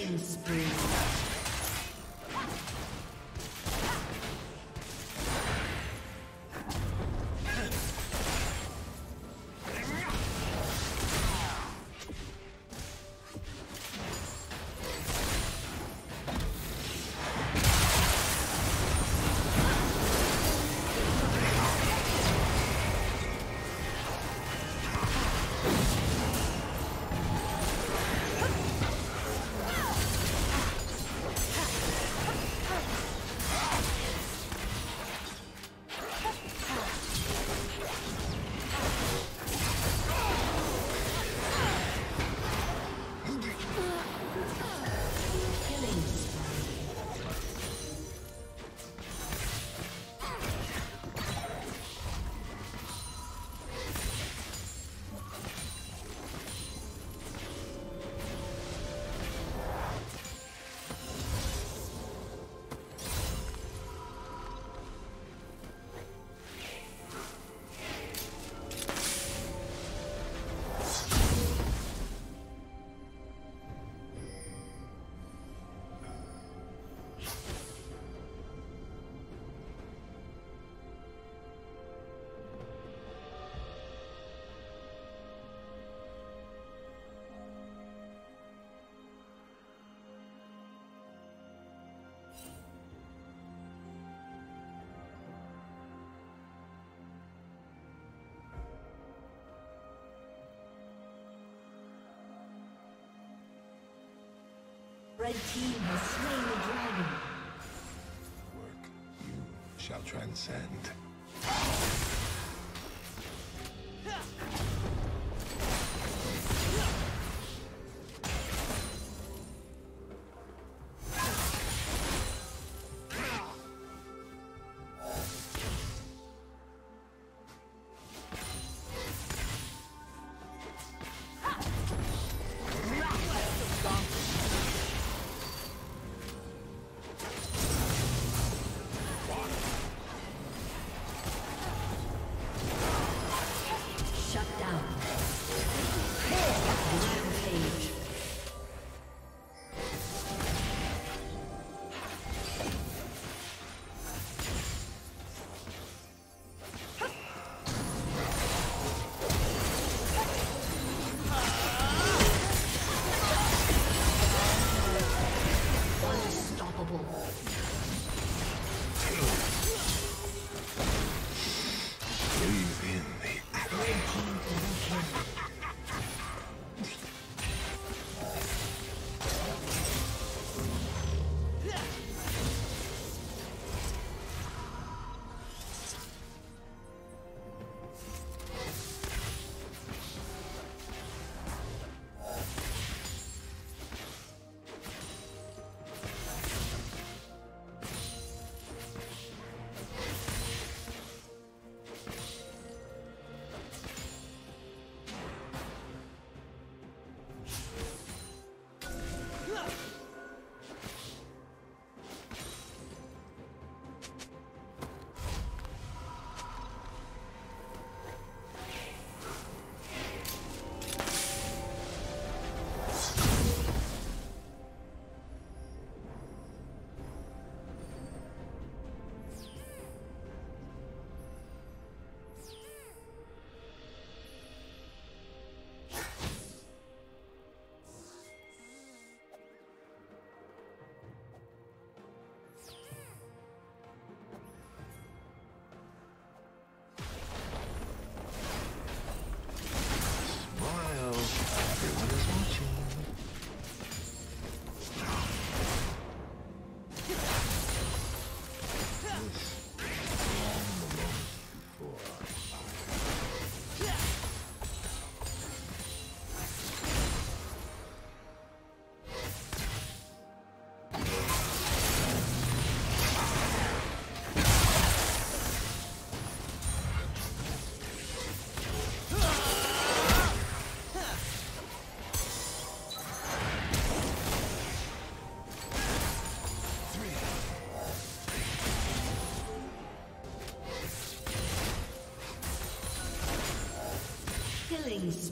killing spree. Red team has slain the dragon. Work you shall transcend.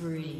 Spree.